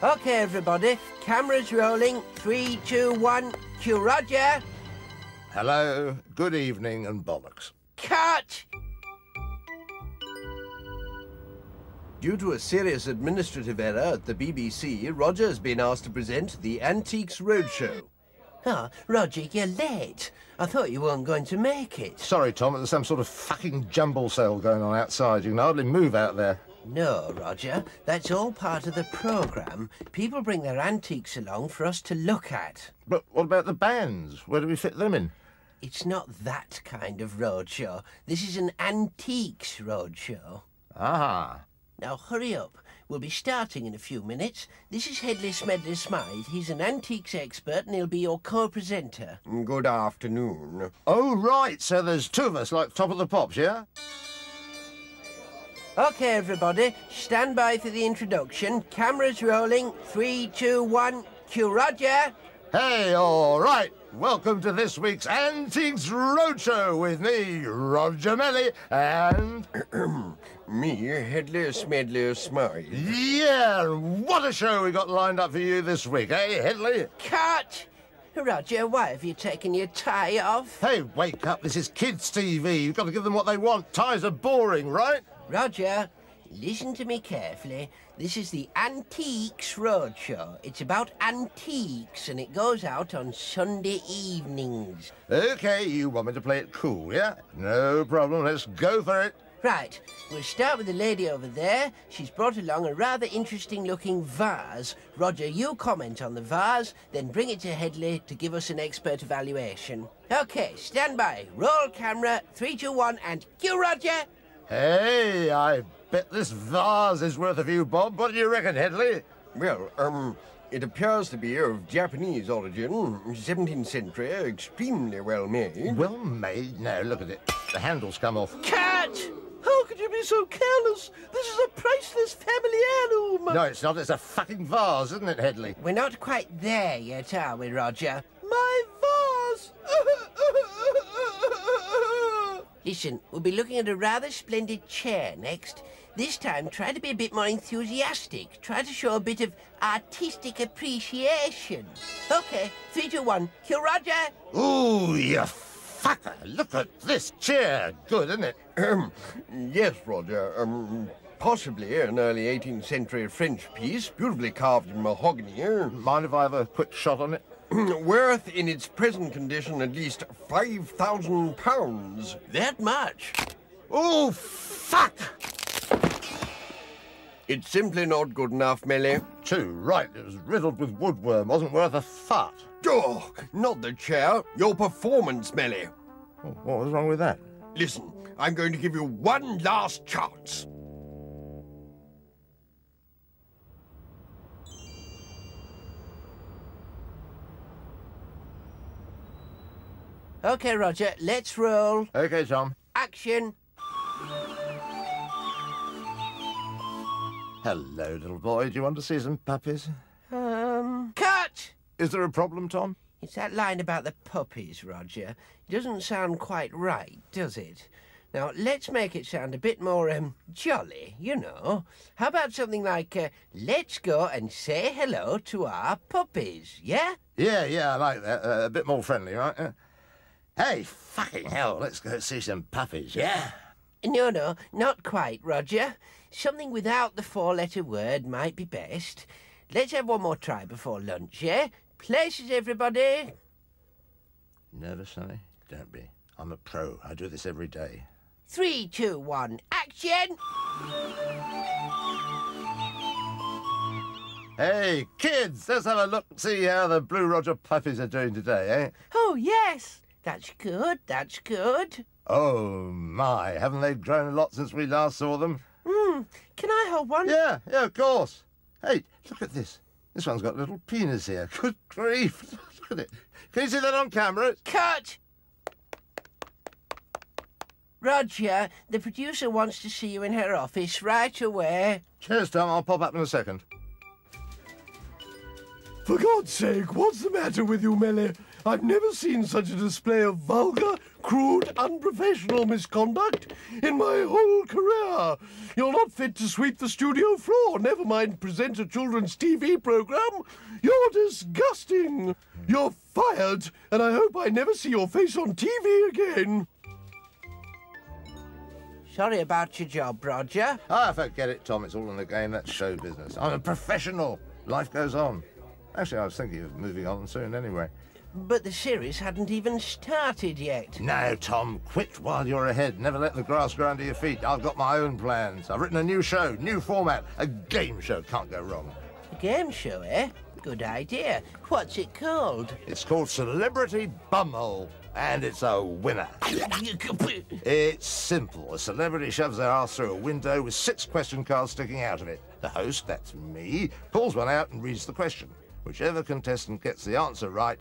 Okay, everybody. Cameras rolling. Three, two, one. Cue Roger. Hello, good evening, and bollocks. Cut! Due to a serious administrative error at the BBC, Roger has been asked to present the Antiques Roadshow. Oh, Roger, you're late. I thought you weren't going to make it. Sorry, Tom, there's some sort of fucking jumble sale going on outside. You can hardly move out there. No, Roger. That's all part of the programme. People bring their antiques along for us to look at. But what about the bands? Where do we fit them in? It's not that kind of roadshow. This is an antiques roadshow. Ah. Now hurry up. We'll be starting in a few minutes. This is Headley Smedley Smythe. He's an antiques expert and he'll be your co-presenter. Good afternoon. Oh, right, so there's two of us, like top of the pops, yeah? Okay, everybody, stand by for the introduction. Cameras rolling. Three, two, one. Cue Roger. Hey, all right. Welcome to this week's Antiques Roadshow with me, Roger Mellie, and... Me, Headley Smedley Smythe. yeah, what a show we got lined up for you this week, eh, Headley? Cut! Roger, why have you taken your tie off? Hey, wake up, this is kids' TV. You've got to give them what they want. Ties are boring, right? Roger, listen to me carefully. This is the Antiques Roadshow. It's about antiques and it goes out on Sunday evenings. Okay, you want me to play it cool, yeah? No problem, let's go for it. Right, we'll start with the lady over there. She's brought along a rather interesting looking vase. Roger, you comment on the vase, then bring it to Headley to give us an expert evaluation. Okay, stand by. Roll camera, three, two, one, and cue Roger! Hey, I bet this vase is worth a few bob. What do you reckon, Headley? Well, um, it appears to be of Japanese origin, 17th century, extremely well made. Well made. No, look at it. The handle's come off. Cut! How could you be so careless? This is a priceless family heirloom. No, it's not. It's a fucking vase, isn't it, Headley? We're not quite there yet, are we, Roger? My vase! Listen, we'll be looking at a rather splendid chair next. This time, try to be a bit more enthusiastic. Try to show a bit of artistic appreciation. Okay, three, two, one. Cue Roger! Ooh, you fucker. Look at this chair. Good, isn't it? Um, yes, Roger. Um, possibly an early 18th century French piece, beautifully carved in mahogany. Mind if I have a quick shot on it? Worth in its present condition at least five thousand pounds. That much? Oh, fuck! It's simply not good enough, Mellie. Too right. It was riddled with woodworm. Wasn't worth a fart. Oh, not the chair. Your performance, Mellie. What was wrong with that? Listen, I'm going to give you one last chance. Okay, Roger, let's roll. Okay, Tom. Action. Hello, little boy. Do you want to see some puppies? Um, cut! Is there a problem, Tom? It's that line about the puppies, Roger. It doesn't sound quite right, does it? Now, let's make it sound a bit more, um, jolly, you know. How about something like, uh, let's go and say hello to our puppies, yeah? Yeah, yeah, I like that. Uh, a bit more friendly, right? Uh, hey, fucking hell, let's go see some puppies, yeah? No, no, not quite, Roger. Something without the four-letter word might be best. Let's have one more try before lunch, yeah? Places, everybody. Nervous, Sonny? Don't be. I'm a pro. I do this every day. Three, two, one, action! Hey, kids, let's have a look and see how the Blue Roger puppies are doing today, eh? Oh, yes. That's good, that's good. Oh, my. Haven't they grown a lot since we last saw them? Hmm, can I hold one? Yeah, yeah, of course. Hey, look at this. This one's got a little penis here. Good grief. Look at it. Can you see that on camera? Cut! Roger, the producer wants to see you in her office right away. Cheers, Tom. I'll pop up in a second. For God's sake, what's the matter with you, Mellie? I've never seen such a display of vulgar, crude, unprofessional misconduct in my whole career. You're not fit to sweep the studio floor, never mind present a children's TV program. You're disgusting. You're fired, and I hope I never see your face on TV again. Sorry about your job, Roger. Ah, forget it, Tom. It's all in the game. That's show business. I'm a professional. Life goes on. Actually, I was thinking of moving on soon anyway. But the series hadn't even started yet. No, Tom, quit while you're ahead. Never let the grass grow under your feet. I've got my own plans. I've written a new show, new format, a game show. Can't go wrong. A game show, eh? Good idea. What's it called? It's called Celebrity Bumhole, and it's a winner. It's simple. A celebrity shoves their ass through a window with six question cards sticking out of it. The host, that's me, pulls one out and reads the question. Whichever contestant gets the answer right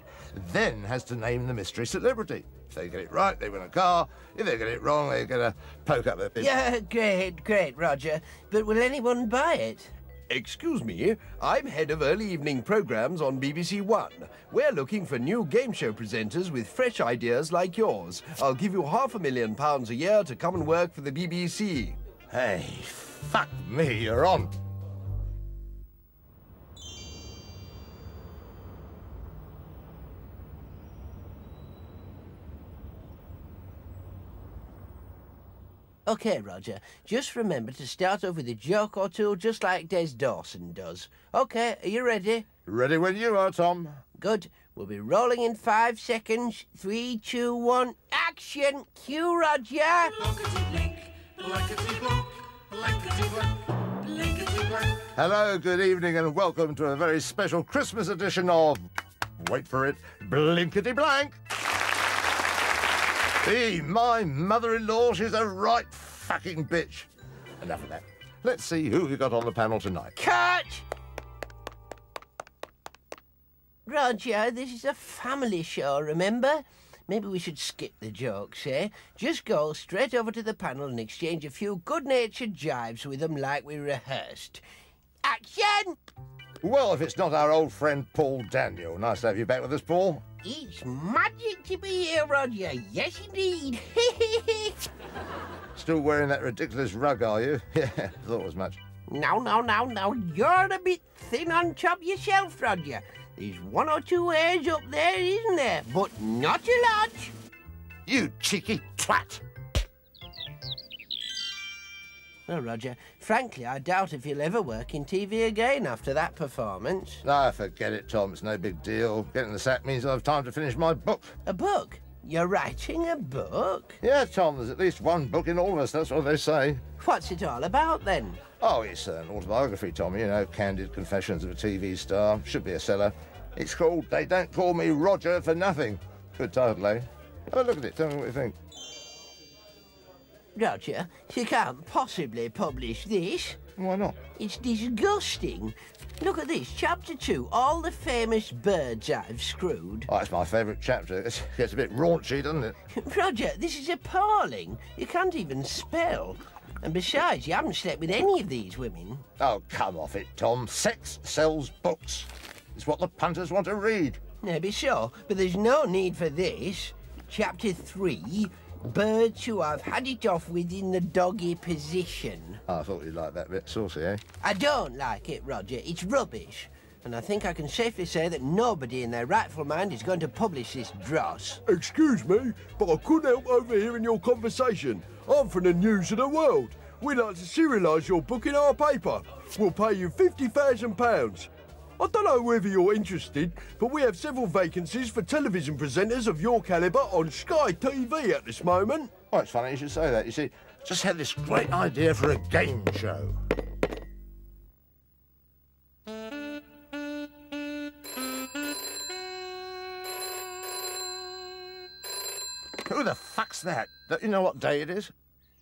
then has to name the mystery celebrity. If they get it right, they win a car. If they get it wrong, they get a poke up their bit. Yeah, great, great, Roger. But will anyone buy it? Excuse me, I'm head of early evening programs on BBC One. We're looking for new game show presenters with fresh ideas like yours. I'll give you half a million pounds a year to come and work for the BBC. Hey, fuck me, you're on. Okay, Roger. Just remember to start off with a joke or two, just like Des Dawson does. Okay, are you ready? Ready when you are, Tom. Good. We'll be rolling in five seconds. Three, two, one, action! Cue, Roger! Hello, good evening, and welcome to a very special Christmas edition of. Wait for it, Blinkety Blank. Hey, my mother in law, she's a right fucking bitch. Enough of that. Let's see who we got on the panel tonight. Cut! Roger, this is a family show, remember? Maybe we should skip the jokes, eh? Just go straight over to the panel and exchange a few good-natured jibes with them like we rehearsed. Action! Well, if it's not our old friend Paul Daniel. Nice to have you back with us, Paul. It's magic to be here, Roger. Yes, indeed. Still wearing that ridiculous rug, are you? Yeah, thought as much. now, now, now, now, you're a bit thin on top yourself, Roger. There's one or two hairs up there, isn't there? But not a lot. You cheeky twat! Well, Roger, frankly, I doubt if you'll ever work in TV again after that performance. Ah, forget it, Tom. It's no big deal. Getting the sack means I'll have time to finish my book. A book? You're writing a book? Yeah, Tom, there's at least one book in all of us. That's what they say. What's it all about then? Oh, it's an autobiography, Tom. You know, candid confessions of a TV star. Should be a seller. It's called They Don't Call Me Roger for Nothing. Good title, eh? Have a look at it. Tell me what you think. Roger, you can't possibly publish this. Why not? It's disgusting. Look at this, chapter two, all the famous birds I've screwed. Oh, it's my favourite chapter. It gets a bit raunchy, doesn't it? Roger, this is appalling. You can't even spell. And besides, you haven't slept with any of these women. Oh, come off it, Tom. Sex sells books. It's what the punters want to read. Maybe so, but there's no need for this. Chapter three, birds who I've had it off with in the doggy position. Oh, I thought you'd like that bit saucy, eh? I don't like it, Roger. It's rubbish. And I think I can safely say that nobody in their rightful mind is going to publish this dross. Excuse me, but I couldn't help overhearing your conversation. I'm from the News of the World. We'd like to serialise your book in our paper. We'll pay you £50,000. I don't know whether you're interested, but we have several vacancies for television presenters of your calibre on Sky TV at this moment. Oh, it's funny you should say that. You see, just had this great idea for a game show. Who the fuck's that? Don't you know what day it is?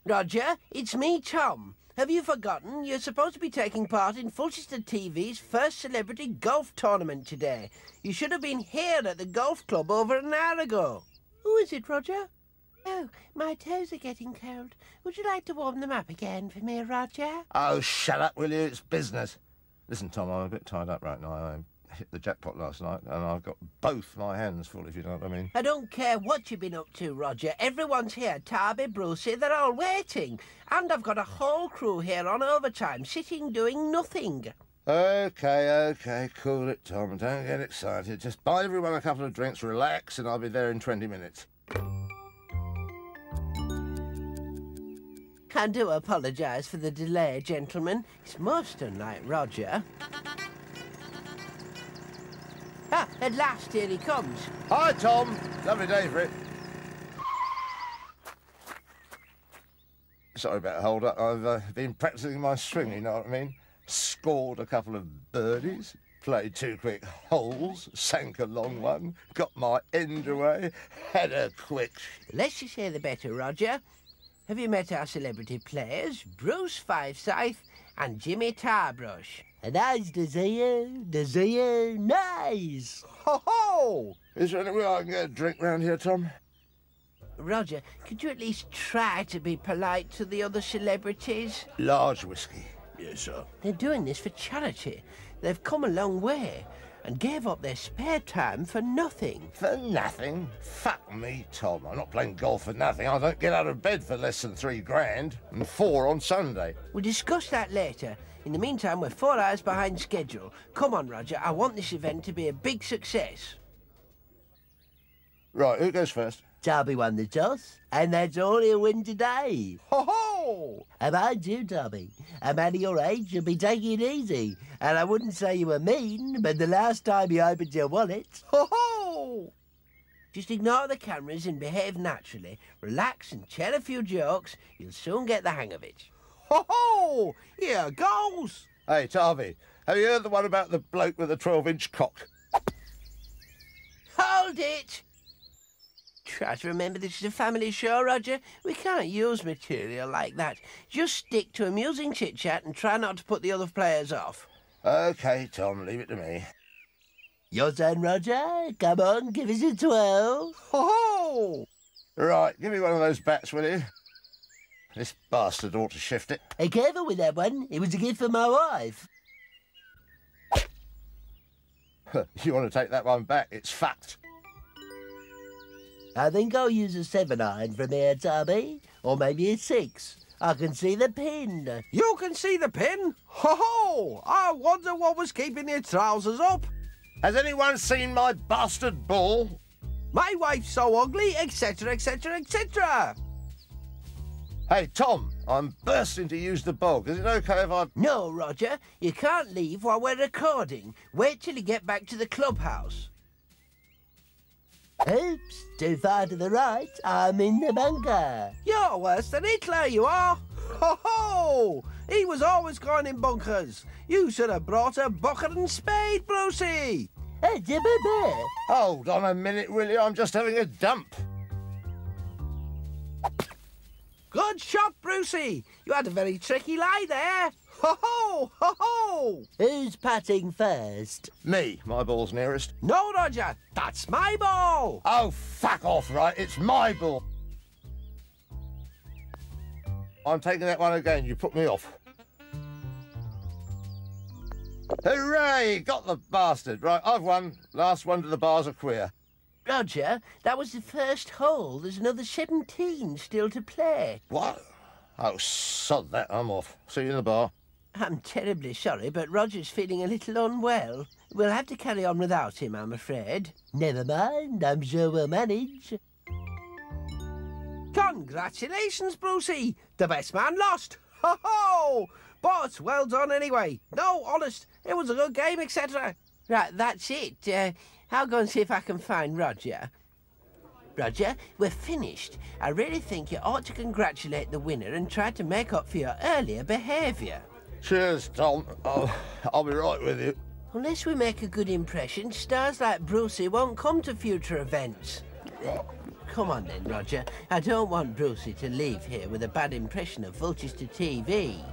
Roger, it's me, Tom. Have you forgotten? You're supposed to be taking part in Fulchester TV's first celebrity golf tournament today. You should have been here at the golf club over an hour ago. Who is it, Roger? Oh, my toes are getting cold. Would you like to warm them up again for me, Roger? Oh, shut up, will you? It's business. Listen, Tom, I'm a bit tied up right now. I hit the jackpot last night, and I've got both my hands full, if you know what I mean. I don't care what you've been up to, Roger. Everyone's here. Tarby, Brucey, they're all waiting. And I've got a whole crew here on overtime, sitting doing nothing. Okay, okay, cool it, Tom. Don't get excited. Just buy everyone a couple of drinks, relax, and I'll be there in 20 minutes. I do apologise for the delay, gentlemen. It's most unlike Roger. Ah, at last here he comes. Hi, Tom. Lovely day for it. Sorry about the hold up. I've uh, been practicing my swing, you know what I mean? Scored a couple of birdies, played two quick holes, sank a long one, got my end away, had a quick. The less you say, the better, Roger. Have you met our celebrity players, Bruce Fivesyth and Jimmy Tarbrush? Nice to see you, to see you, nice. Ho ho! Is there any way I can get a drink round here, Tom? Roger, could you at least try to be polite to the other celebrities? Large whiskey. Yes, sir. They're doing this for charity. They've come a long way and gave up their spare time for nothing. For nothing? Fuck me, Tom. I'm not playing golf for nothing. I don't get out of bed for less than three grand, and four on Sunday. We'll discuss that later. In the meantime, we're four hours behind schedule. Come on, Roger. I want this event to be a big success. Right, who goes first? Tarby won the toss, and that's all he'll win today. Ho ho! And mind you, Tarby, a man of your age should be taking it easy. And I wouldn't say you were mean, but the last time you opened your wallet... Ho ho! Just ignore the cameras and behave naturally. Relax and tell a few jokes. You'll soon get the hang of it. Ho ho! Here goes! Hey, Tarby, have you heard the one about the bloke with the 12 inch cock? Hold it! Try to remember this is a family show, Roger. We can't use material like that. Just stick to amusing chit chat and try not to put the other players off. Okay, Tom, leave it to me. Your turn, Roger. Come on, give us a twelve. Ho ho! Right, give me one of those bats, will you? This bastard ought to shift it. Hey, careful with that one. It was a gift for my wife. you want to take that one back? It's fact. I think I'll use a seven iron from here, Tubby. Or maybe a six. I can see the pin. You can see the pin? Ho ho! I wonder what was keeping your trousers up. Has anyone seen my bastard ball? My wife's so ugly, etc., etc., etc. Hey, Tom, I'm bursting to use the bog. Is it okay if I... No, Roger. You can't leave while we're recording. Wait till you get back to the clubhouse. Oops, too far to the right. I'm in the bunker. You're worse than Hitler, you are. Ho ho! He was always going in bunkers. You should have brought a bucket and spade, Brucey. Hey, Jimmy Bear. Hold on a minute, will you? I'm just having a dump. Good shot, Brucey. You had a very tricky lie there. Ho ho! Ho ho! Who's patting first? Me, my ball's nearest. No, Roger, that's my ball. Oh, fuck off, right? It's my ball. I'm taking that one again. You put me off. Hooray! Got the bastard. Right, I've won. Last one to the bars are queer. Roger, that was the first hole. There's another 17 still to play. What? Oh, sod that. I'm off. See you in the bar. I'm terribly sorry, but Roger's feeling a little unwell. We'll have to carry on without him, I'm afraid. Never mind, I'm sure we'll manage. Congratulations, Brucey. The best man lost. Ho ho! But well done anyway. No, honest, it was a good game, etc. Right, that's it. Uh, I'll go and see if I can find Roger. Roger, we're finished. I really think you ought to congratulate the winner and try to make up for your earlier behaviour. Cheers, Tom. I'll, I'll be right with you. Unless we make a good impression, stars like Brucey won't come to future events. Come on then, Roger. I don't want Brucey to leave here with a bad impression of Fulchester TV.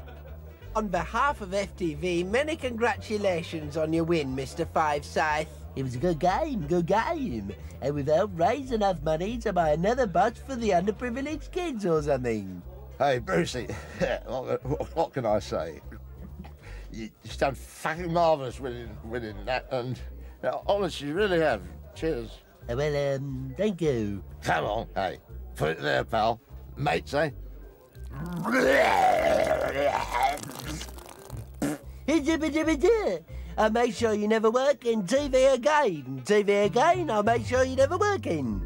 On behalf of FTV, many congratulations on your win, Mr. Five Fivesyth. It was a good game, good game. And we've helped raise enough money to buy another bus for the underprivileged kids or something. Hey, Brucey, what, can I say? You, you've done fucking marvellous winning, winning that, and Yeah, honestly, you really have. Cheers. Uh, well, um, thank you. Come on, hey. Put it there, pal. Mates, eh? I make sure you never work in TV again. TV again, I'll make sure you never work in.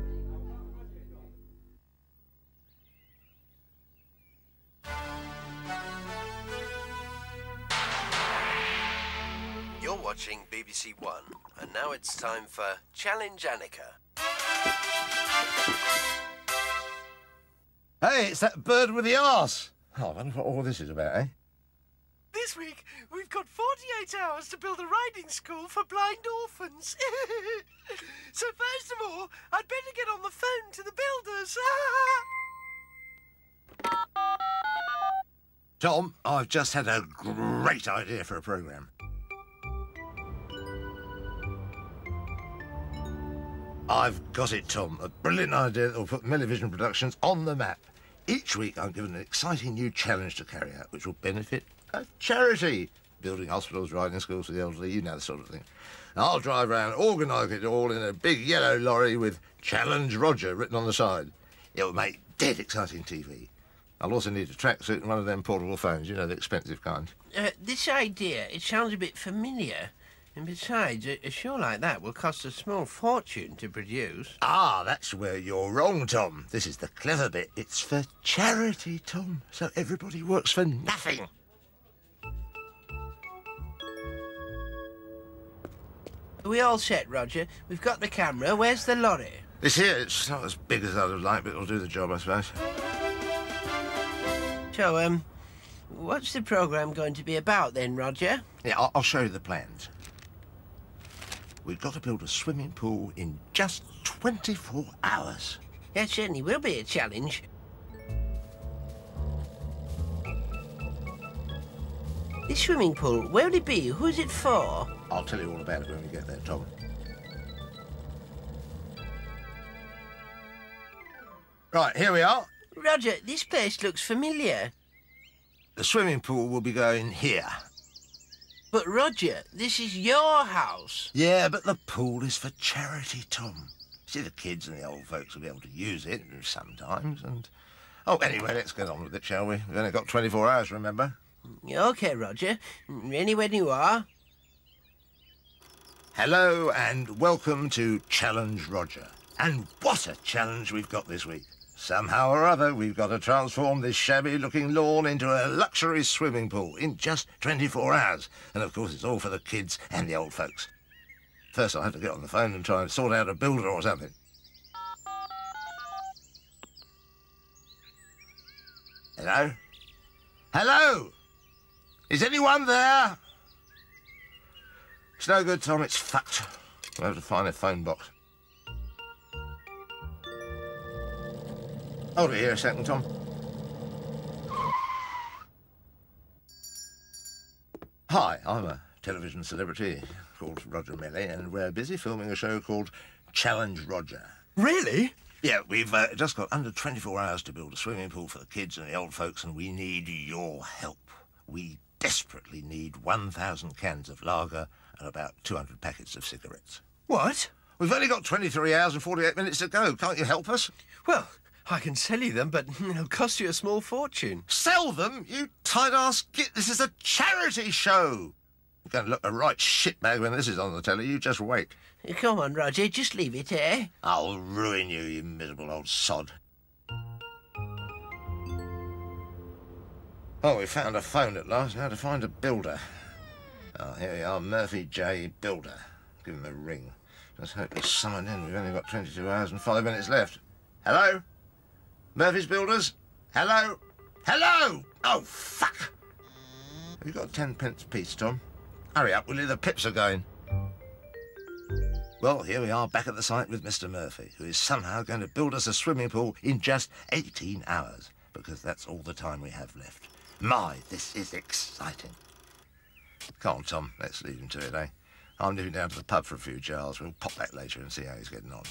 You're watching BBC One, and now it's time for Challenge Annika. Hey, it's that bird with the arse. Oh, I wonder what all this is about, eh? This week, we've got 48 hours to build a riding school for blind orphans. so, first of all, I'd better get on the phone to the builders. Tom, I've just had a great idea for a programme. I've got it, Tom. A brilliant idea that will put Millivision Productions on the map. Each week I'm given an exciting new challenge to carry out, which will benefit a charity. Building hospitals, riding schools for the elderly, you know the sort of thing. And I'll drive around, organise it all in a big yellow lorry with Challenge Roger written on the side. It'll make dead exciting TV. I'll also need a tracksuit and one of them portable phones, you know, the expensive kind. Uh, this idea, it sounds a bit familiar. And besides, a, a show like that will cost a small fortune to produce. Ah, that's where you're wrong, Tom. This is the clever bit. It's for charity, Tom. So everybody works for nothing. We all set, Roger? We've got the camera. Where's the lorry? This here, it's not as big as I'd have liked, but it'll do the job, I suppose. So, um, what's the programme going to be about then, Roger? Yeah, I'll, I'll show you the plans. We've got to build a swimming pool in just 24 hours. That certainly will be a challenge. This swimming pool, where will it be? Who's it for? I'll tell you all about it when we get there, Tom. Right, here we are. Roger, this place looks familiar. The swimming pool will be going here. But Roger, this is your house. Yeah, but the pool is for charity, Tom. See, the kids and the old folks will be able to use it sometimes, and... Oh, anyway, let's get on with it, shall we? We've only got 24 hours, remember? Okay, Roger. When you are. Hello, and welcome to Challenge Roger. And what a challenge we've got this week. Somehow or other, we've got to transform this shabby-looking lawn into a luxury swimming pool in just 24 hours. And, of course, it's all for the kids and the old folks. First, I'll have to get on the phone and try and sort out a builder or something. Hello? Hello? Is anyone there? It's no good, Tom. It's fucked. I'll have to find a phone box. Hold it here a second, Tom. Hi, I'm a television celebrity called Roger Mellie, and we're busy filming a show called Challenge Roger. Really? Yeah, we've uh, just got under 24 hours to build a swimming pool for the kids and the old folks, and we need your help. We desperately need 1,000 cans of lager and about 200 packets of cigarettes. What? We've only got 23 hours and 48 minutes to go. Can't you help us? Well, I can sell you them, but it'll cost you a small fortune. Sell them, you tight-ass git. This is a charity show. You're going to look a right shitbag when this is on the telly. You just wait. Come on, Roger, just leave it, eh? I'll ruin you, you miserable old sod. Oh, we found a phone at last. Now to find a builder. Oh, here we are, Murphy J. Builder. Give him a ring. Let's hope there's someone in. We've only got 22 hours and five minutes left. Hello? Murphy's Builders? Hello? Hello! Oh, fuck! Have you got 10 pence apiece, Tom? Hurry up, will you? The pips are going. Well, here we are back at the site with Mr. Murphy, who is somehow going to build us a swimming pool in just 18 hours, because that's all the time we have left. My, this is exciting. Come on, Tom, let's leave him to it, eh? I'm nipping down to the pub for a few jars. We'll pop back later and see how he's getting on.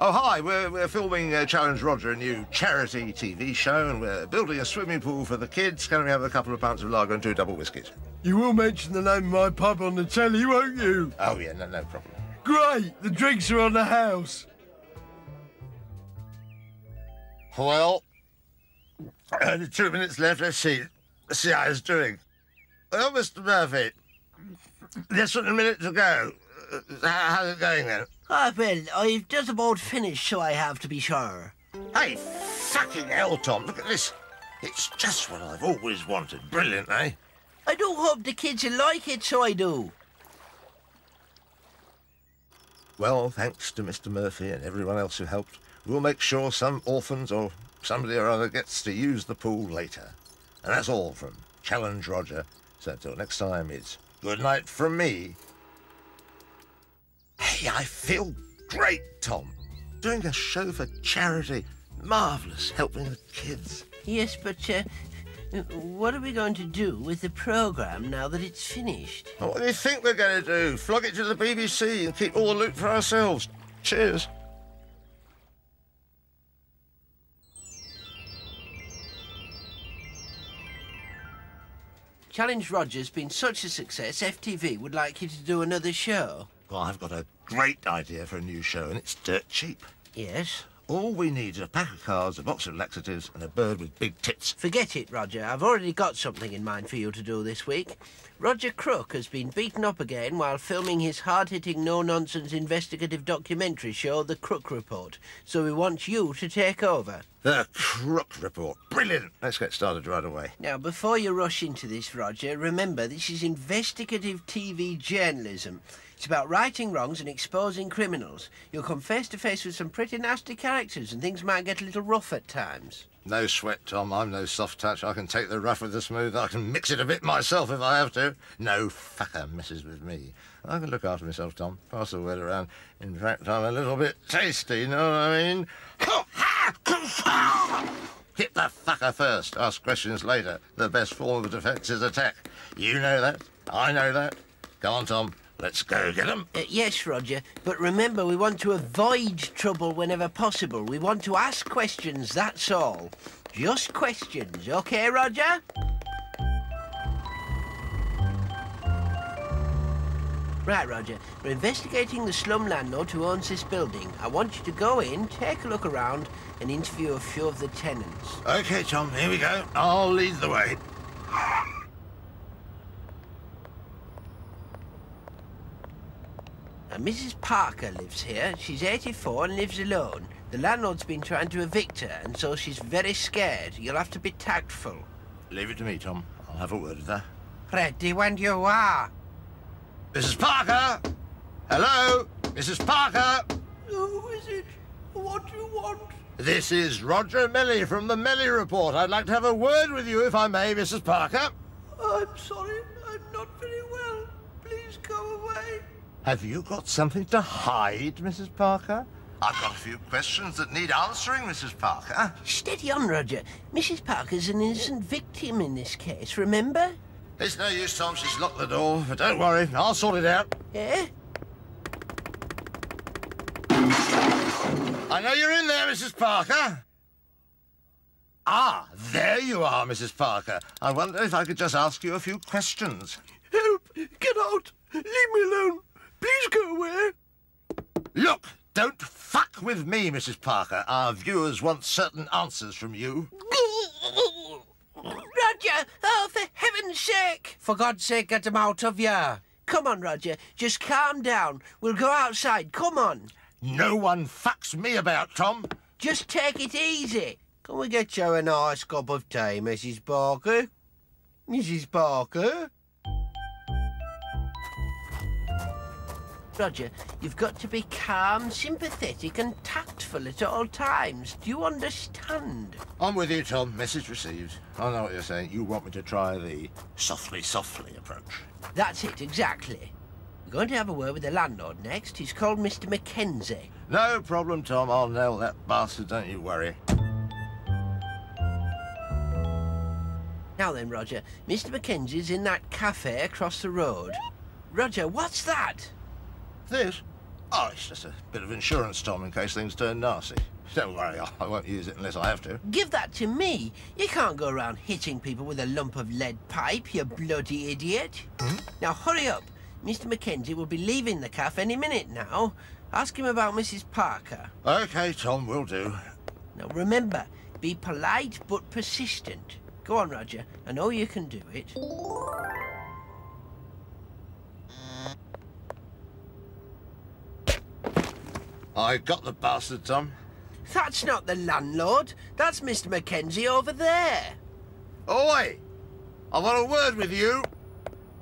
Oh, hi. We're, we're filming uh, Challenge Roger, a new charity TV show, and we're building a swimming pool for the kids. Can we have a couple of pints of lager and two double whiskies? You will mention the name of my pub on the telly, won't you? Oh, yeah, no, no problem. Great! The drinks are on the house. Well, only two minutes left. Let's see. Let's see how he's doing. Well, Mr. Murphy, less than a minute to go. Uh, How's it going then? Ah, well, I've just about finished, so I have to be sure. Hey, fucking hell, Tom. Look at this. It's just what I've always wanted. Brilliant, eh? I do hope the kids will like it, so I do. Well, thanks to Mr. Murphy and everyone else who helped, we'll make sure some orphans or somebody or other gets to use the pool later. And that's all from Challenge Roger. So until next time, it's good night from me. Hey, I feel great, Tom. Doing a show for charity. Marvellous, helping the kids. Yes, but uh, what are we going to do with the programme now that it's finished? What do you think we're going to do? Flog it to the BBC and keep all the loot for ourselves. Cheers. Challenge Roger's been such a success, FTV would like you to do another show. Well, I've got a great idea for a new show, and it's dirt cheap. Yes? All we need is a pack of cards, a box of laxatives, and a bird with big tits. Forget it, Roger. I've already got something in mind for you to do this week. Roger Crook has been beaten up again while filming his hard-hitting, no-nonsense investigative documentary show, The Crook Report. So we want you to take over. The Crook Report. Brilliant. Let's get started right away. Now, before you rush into this, Roger, remember this is investigative TV journalism. It's about righting wrongs and exposing criminals. You'll come face to face with some pretty nasty characters, and things might get a little rough at times. No sweat, Tom. I'm no soft touch. I can take the rough with the smooth. I can mix it a bit myself if I have to. No fucker messes with me. I can look after myself, Tom. Pass the word around. In fact, I'm a little bit tasty, you know what I mean? Hit the fucker first. Ask questions later. The best form of defence is attack. You know that. I know that. Come on, Tom. Let's go get 'em. Uh, yes, Roger, but remember we want to avoid trouble whenever possible. We want to ask questions, that's all. Just questions, okay, Roger? Right, Roger. We're investigating the slum landlord who owns this building. I want you to go in, take a look around, and interview a few of the tenants. Okay, Tom, here we go. I'll lead the way. Now, Mrs. Parker lives here. She's 84 and lives alone. The landlord's been trying to evict her, and so she's very scared. You'll have to be tactful. Leave it to me, Tom. I'll have a word with her. Ready when you are. Mrs. Parker! Hello? Mrs. Parker! Who is it? What do you want? This is Roger Mellie from the Mellie Report. I'd like to have a word with you, if I may, Mrs. Parker. I'm sorry, I'm not very well. Please go away. Have you got something to hide, Mrs. Parker? I've got a few questions that need answering, Mrs. Parker. Steady on, Roger. Mrs. Parker's an innocent victim in this case, remember? It's no use, Tom. She's locked the door, but don't worry. I'll sort it out. Yeah? I know you're in there, Mrs. Parker. Ah, there you are, Mrs. Parker. I wonder if I could just ask you a few questions. Help! Get out! Leave me alone! Please go away! Look, don't fuck with me, Mrs. Parker. Our viewers want certain answers from you. Roger! Oh, for heaven's sake! For God's sake, get him out of here. Come on, Roger. Just calm down. We'll go outside. Come on. No one fucks me about, Tom. Just take it easy. Can we get you a nice cup of tea, Mrs. Parker? Mrs. Parker? Roger, you've got to be calm, sympathetic, and tactful at all times. Do you understand? I'm with you, Tom. Message received. I know what you're saying. You want me to try the softly, softly approach. That's it, exactly. We're going to have a word with the landlord next. He's called Mr. Mackenzie. No problem, Tom. I'll nail that bastard, don't you worry. Now then, Roger, Mr. Mackenzie's in that cafe across the road. Roger, what's that? This? Oh, it's just a bit of insurance, Tom, in case things turn nasty. Don't worry, I- won't use it unless I have to. Give that to me. You can't go around hitting people with a lump of lead pipe, you bloody idiot. Hmm? Now hurry up. Mr. Mackenzie will be leaving the cafe any minute now. Ask him about Mrs. Parker. Okay, Tom, will do. Now remember, be polite but persistent. Go on, Roger. I know you can do it. I got the bastard, Tom. That's not the landlord. That's Mr. Mackenzie over there. Oi! I want a word with you.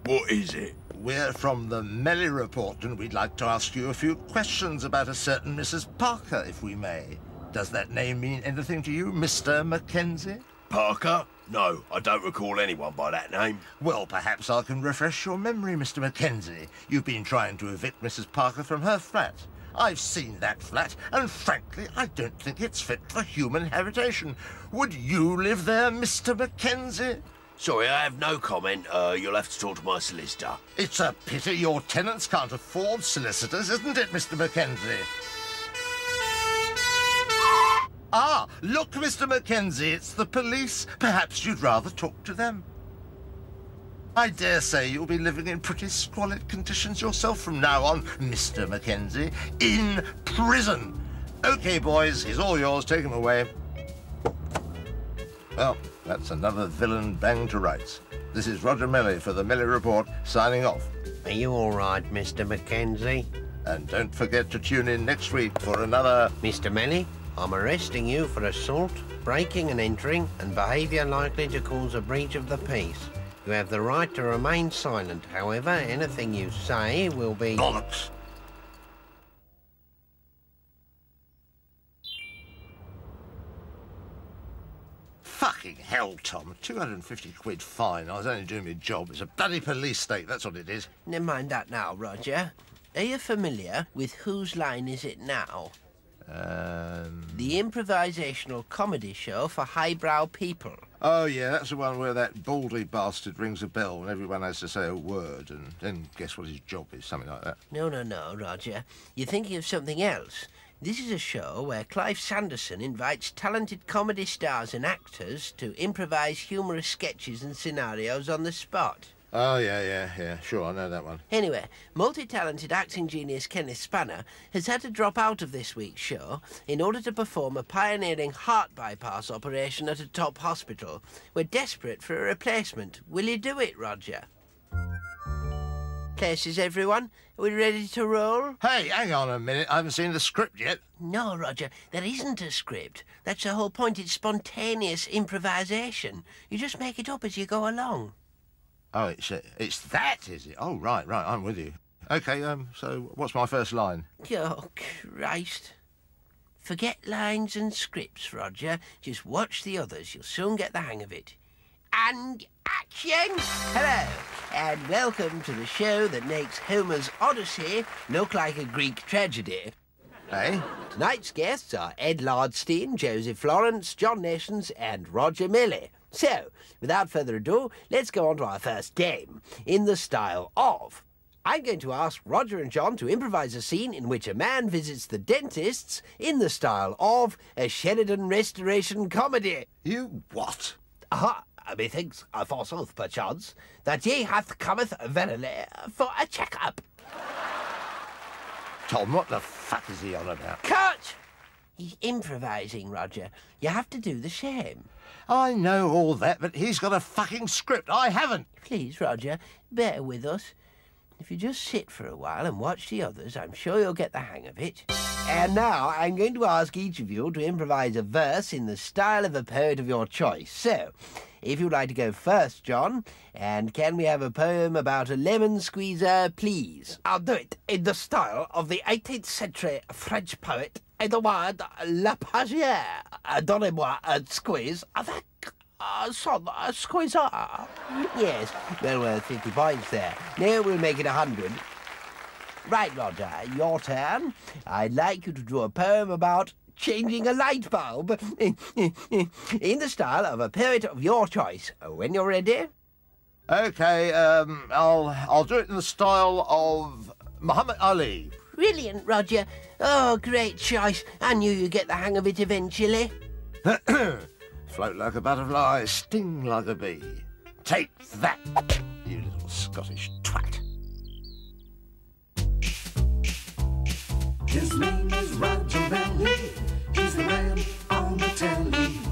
What is it? We're from the Mellie Report, and we'd like to ask you a few questions about a certain Mrs. Parker, if we may. Does that name mean anything to you, Mr. Mackenzie? Parker? No, I don't recall anyone by that name. Well, perhaps I can refresh your memory, Mr. Mackenzie. You've been trying to evict Mrs. Parker from her flat. I've seen that flat, and frankly, I don't think it's fit for human habitation. Would you live there, Mr. Mackenzie? Sorry, I have no comment. Uh, you'll have to talk to my solicitor. It's a pity your tenants can't afford solicitors, isn't it, Mr. Mackenzie? Ah, look, Mr. Mackenzie, it's the police. Perhaps you'd rather talk to them. I dare say you'll be living in pretty squalid conditions yourself from now on, Mr. Mackenzie. In prison. Okay, boys, he's all yours. Take him away. Well, that's another villain banged to rights. This is Roger Mellie for the Mellie Report, signing off. Are you all right, Mr. Mackenzie? And don't forget to tune in next week for another. Mr. Mellie, I'm arresting you for assault, breaking and entering, and behaviour likely to cause a breach of the peace. You have the right to remain silent. However, anything you say will be... Bollocks! Fucking hell, Tom. 250 quid fine. I was only doing my job. It's a bloody police state, that's what it is. Never mind that now, Roger. Are you familiar with Whose Line Is It Now? Um. The improvisational comedy show for highbrow people. Oh, yeah, that's the one where that baldy bastard rings a bell and everyone has to say a word and then guess what his job is, something like that. No, no, no, Roger. You're thinking of something else. This is a show where Clive Sanderson invites talented comedy stars and actors to improvise humorous sketches and scenarios on the spot. Oh, yeah, yeah, yeah. Sure, I know that one. Anyway, multi-talented acting genius Kenneth Spanner has had to drop out of this week's show in order to perform a pioneering heart bypass operation at a top hospital. We're desperate for a replacement. Will you do it, Roger? Places, everyone. Are we ready to roll? Hey, hang on a minute. I haven't seen the script yet. No, Roger, there isn't a script. That's the whole point. It's spontaneous improvisation. You just make it up as you go along. Oh, it's uh, it's that, is it? Oh, right, right. I'm with you. Okay. Um. So, what's my first line? Oh, Christ. Forget lines and scripts, Roger. Just watch the others. You'll soon get the hang of it. And action! Hello, and welcome to the show that makes Homer's Odyssey look like a Greek tragedy. Hey. Tonight's guests are Ed Lardstein, Joseph Florence, John Nations, and Roger Mellie. So, without further ado, let's go on to our first game, in the style of. I'm going to ask Roger and John to improvise a scene in which a man visits the dentist's in the style of a Sheridan Restoration comedy. You what? Aha, methinks, uh, forsooth, perchance, that ye hath cometh verily for a check-up. Tom, what the fuck is he on about? Cut! He's improvising, Roger. You have to do the same. I know all that, but he's got a fucking script. I haven't. Please, Roger, bear with us. If you just sit for a while and watch the others, I'm sure you'll get the hang of it. And now I'm going to ask each of you to improvise a verse in the style of a poet of your choice. So, if you'd like to go first, John, and can we have a poem about a lemon squeezer, please? I'll do it in the style of the 18th century French poet Edouard Lapagière. Uh, Donnez-moi un squeeze avec uh, uh, squeezer. Yes, well worth 50 points there. Now we'll make it a 100. Right, Roger, your turn. I'd like you to draw a poem about changing a light bulb in the style of a poet of your choice. When you're ready. Okay. Um. I'll I'll do it in the style of Muhammad Ali. Brilliant, Roger. Oh, great choice. I knew you'd get the hang of it eventually. Float like a butterfly, sting like a bee. Take that, you little Scottish twat. His name is Roger Mellie. He's the man on the telly.